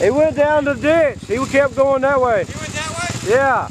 He went down the ditch. He kept going that way. He went that way? Yeah.